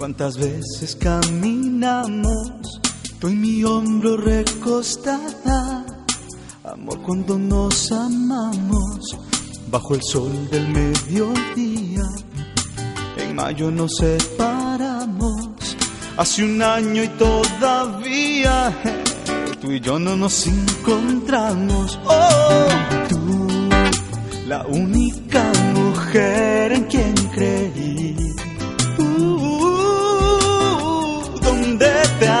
Cuántas veces caminamos, tú en mi hombro recostada, amor cuando nos amamos, bajo el sol del mediodía, en mayo nos separamos, hace un año y todavía tú y yo no nos encontramos. Oh, tú,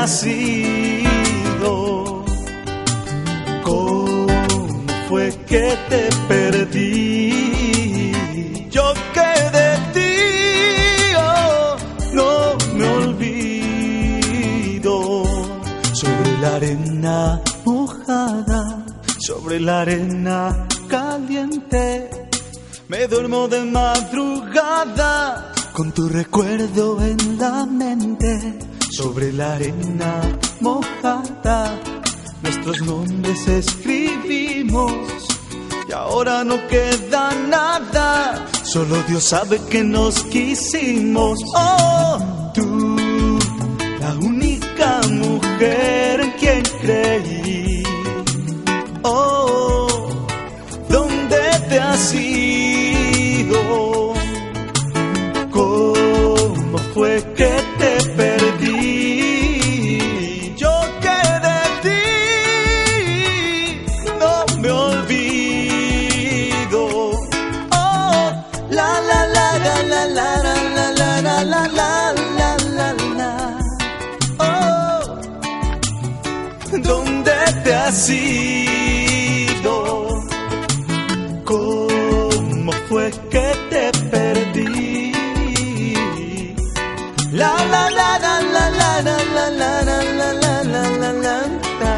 te has ido? ¿Cómo fue que te perdí? Yo que de ti oh, no me olvido. Sobre la arena mojada, sobre la arena caliente, me duermo de madrugada con tu recuerdo en la mente sobre la arena mojada. Nuestros nombres escribimos y ahora no queda nada. Solo Dios sabe que nos quisimos. Oh, sido? ¿Cómo fue que te perdí? La la la la la la la la la la la la la la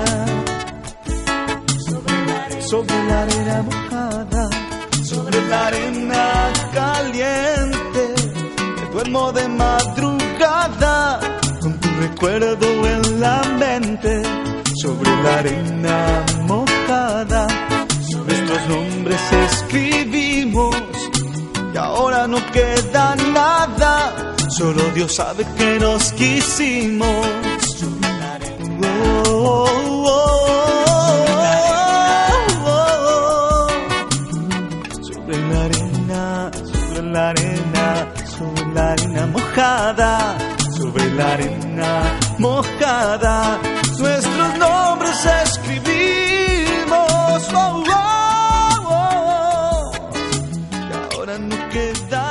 sobre la arena mojada, sobre la arena caliente, duermo de madrugada con tu recuerdo en la mente sobre la arena mojada. Nuestros nombres escribimos y ahora no queda nada. Solo Dios sabe que nos quisimos. La arena. Oh, sobre la arena, sobre la arena, sobre la arena mojada, sobre la arena mojada queda